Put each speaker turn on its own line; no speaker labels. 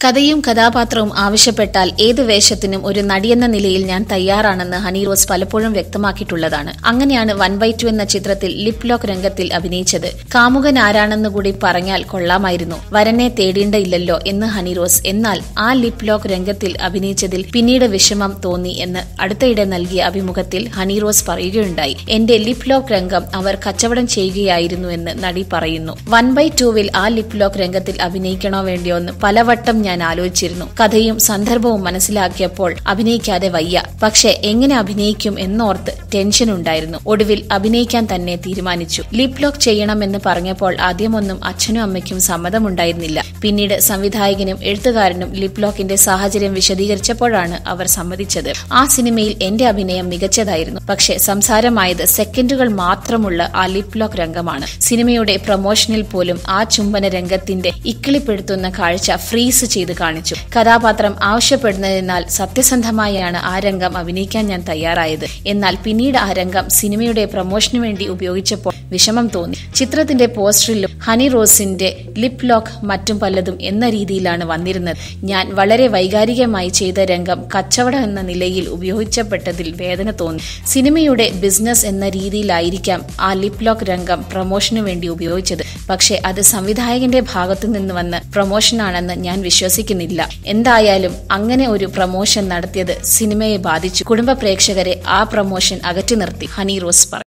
കഥയും കഥാപാത്രവും ആവശ്യപ്പെട്ടാൽ ഏത് വേഷത്തിനും ഒരു നടിയെന്ന നിലയിൽ ഞാൻ തയ്യാറാണെന്ന് ഹണി റോസ് പലപ്പോഴും വ്യക്തമാക്കിയിട്ടുള്ളതാണ്. അങ്ങനെയാണ് വൺ ബൈ ടു എന്ന ചിത്രത്തിൽ ലിപ് ലോക്ക് രംഗത്തിൽ അഭിനയിച്ചത്. കാമുകൻ ആരാണെന്ന് കൂടി പറഞ്ഞാൽ കൊള്ളാമായിരുന്നു. വരനെ തേടേണ്ടയില്ലല്ലോ എന്ന് ഹണി റോസ് എന്നാൽ ആ ലിപ് ലോക്ക് രംഗത്തിൽ അഭിനയിച്ചതിൽ പിന്നീട് വിഷമം തോന്നി എന്ന് അടുത്തയിടെ നൽകിയ അഭിമുഖത്തിൽ ഹണി റോസ് പറയുകയുണ്ടായി. എന്റെ ലിപ് ലോക്ക് രംഗം അവർ കച്ചവടം ചെയ്യുകയായിരുന്നു എന്ന് നടി പറയുന്നു. വൺ ബൈ ടുവിൽ ആ ലിപ് ലോക്ക് രംഗത്തിൽ അഭിനയിക്കണോ വേണ്ടിയോ എന്ന് പലവട്ടം ഞാൻ ആലോചിച്ചിരുന്നു. കഥയും സന്ദർഭവും മനസ്സിലാക്കിയപ്പോൾ അഭിനയിക്കാതെ വയ്യ. പക്ഷെ എങ്ങനെ അഭിനയിക്കും എന്നോർത്ത് ടെൻഷൻ ഉണ്ടായിരുന്നു. ഒടുവിൽ അഭിനയിക്കാൻ തന്നെ തീരുമാനിച്ചു. ലിപ് ലോക്ക് ചെയ്യണമെന്ന് പറഞ്ഞപ്പോൾ ആദ്യമൊന്നും അച്ഛനും അമ്മയ്ക്കും സമ്മതമുണ്ടായിരുന്നില്ല. പിന്നീട് സംവിധായകനും എഴുത്തുകാരനും ലിപ് ലോക്കിന്റെ സാഹചര്യം വിശദീകരിച്ചപ്പോഴാണ് അവർ സമ്മതിച്ചത്. ആ സിനിമയിൽ എന്റെ അഭിനയം മികച്ചതായിരുന്നു. പക്ഷെ സംസാരമായത് സെക്കൻഡുകൾ മാത്രമുള്ള ആ ലിപ് ലോക്ക് രംഗമാണ്. സിനിമയുടെ പ്രൊമോഷനിൽ പോലും ആ ചുംബന രംഗത്തിന്റെ ഇക്കിളിപ്പെടുത്തുന്ന കാഴ്ച ഫ്രീസ് ചെയ്ത് കാണിച്ചു. കഥാപാത്രം ആവശ്യപ്പെടുന്നതിനാൽ സത്യസന്ധമായാണ് ആ രംഗം അഭിനയിക്കാൻ ഞാൻ തയ്യാറായത്. എന്നാൽ പിന്നീട് ആ രംഗം സിനിമയുടെ പ്രമോഷന് വേണ്ടി ഉപയോഗിച്ചപ്പോൾ വിഷമം തോന്നി. ചിത്രത്തിന്റെ പോസ്റ്ററിലും ഹണി റോസിന്റെ ലിപ് ലോക്ക് മറ്റും പലതും എന്ന രീതിയിലാണ് വന്നിരുന്നത്. ഞാൻ വളരെ വൈകാരികമായി ചെയ്ത രംഗം കച്ചവടം എന്ന നിലയിൽ ഉപയോഗിച്ചപ്പെട്ടതിൽ വേദന തോന്നി. സിനിമയുടെ ബിസിനസ് എന്ന രീതിയിലായിരിക്കാം ആ ലിപ് ലോക്ക് രംഗം പ്രൊമോഷനു വേണ്ടി ഉപയോഗിച്ചത്. പക്ഷേ അത് സംവിധായകന്റെ ഭാഗത്തു നിന്ന് വന്ന പ്രൊമോഷനാണെന്ന് ഞാൻ വിശ്വസിക്കുന്നില്ല. എന്തായാലും അങ്ങനെ ഒരു പ്രൊമോഷൻ നടത്തിയത് സിനിമയെ ബാധിച്ചു. കുടുംബ പ്രേക്ഷകരെ ആ പ്രൊമോഷൻ അകറ്റി നിർത്തി ഹണി റോസ് പറഞ്ഞു.